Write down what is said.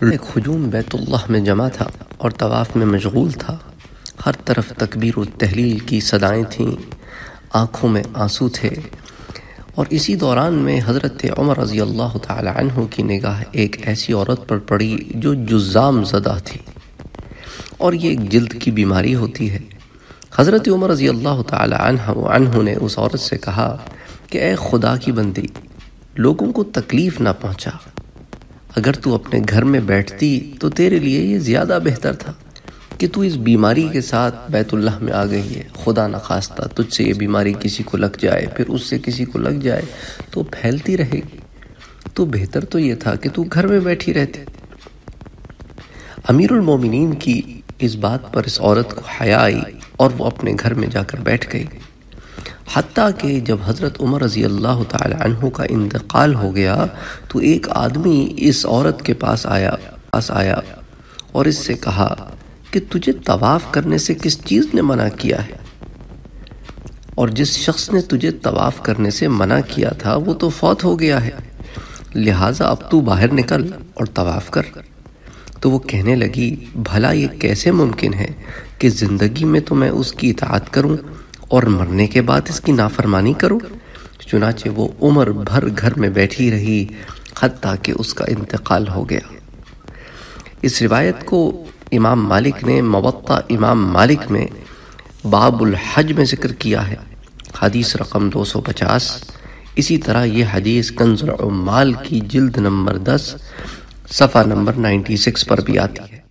ایک ہجوم بیت اللہ میں جمع تھا اور طواف میں مشغول تھا۔ ہر طرف تکبیر و تحلیل کی صدائیں تھیں، آنکھوں میں آنسو تھے۔ اور اسی دوران میں حضرت عمر رضی اللہ تعالی عنہ کی نگاہ ایک ایسی عورت پر پڑی جو جزام زدہ تھی۔ اور یہ ایک جلد کی بیماری ہوتی ہے۔ حضرت عمر رضی اللہ تعالی عنہ عنہ نے اس عورت سے کہا کہ اے خدا کی بندی، لوگوں کو تکلیف نہ پہنچا۔ اگر تو اپنے گھر میں بیٹھتی تو تیرے لیے یہ زیادہ بہتر تھا کہ تو اس بیماری کے ساتھ بیت اللہ میں آ گئی ہے۔ خدا نخواستہ، تجھ سے یہ بیماری کسی کو لگ جائے، پھر اس سے کسی کو لگ جائے تو پھیلتی رہے گی۔ تو بہتر تو یہ تھا کہ تو گھر میں بیٹھی رہتی۔ امیر المومنین کی اس بات پر اس عورت کو حیا آئی اور وہ اپنے گھر میں جا کر بیٹھ گئی۔ حتیٰ کہ جب حضرت عمر رضی اللہ تعالی عنہ کا انتقال ہو گیا تو ایک آدمی اس عورت کے پاس آیا پاس آیا اور اس سے کہا کہ تجھے طواف کرنے سے کس چیز نے منع کیا ہے؟ اور جس شخص نے تجھے طواف کرنے سے منع کیا تھا وہ تو فوت ہو گیا ہے۔ لہٰذا اب تو باہر نکل اور طواف کر۔ تو وہ کہنے لگی، بھلا یہ کیسے ممکن ہے کہ زندگی میں تو میں اس کی اطاعت کروں اور مرنے کے بعد اس کی نافرمانی کروں؟ چنانچہ وہ عمر بھر گھر میں بیٹھی رہی، حتیٰ کہ اس کا انتقال ہو گیا۔ اس روایت کو امام مالک نے موقع امام مالک میں باب الحج میں ذکر کیا ہے۔ حدیث رقم دو سو پچاس۔ اسی طرح یہ حدیث کنز العمال کی جلد نمبر دس، صفحہ نمبر نائنٹی سکس پر بھی آتی ہے۔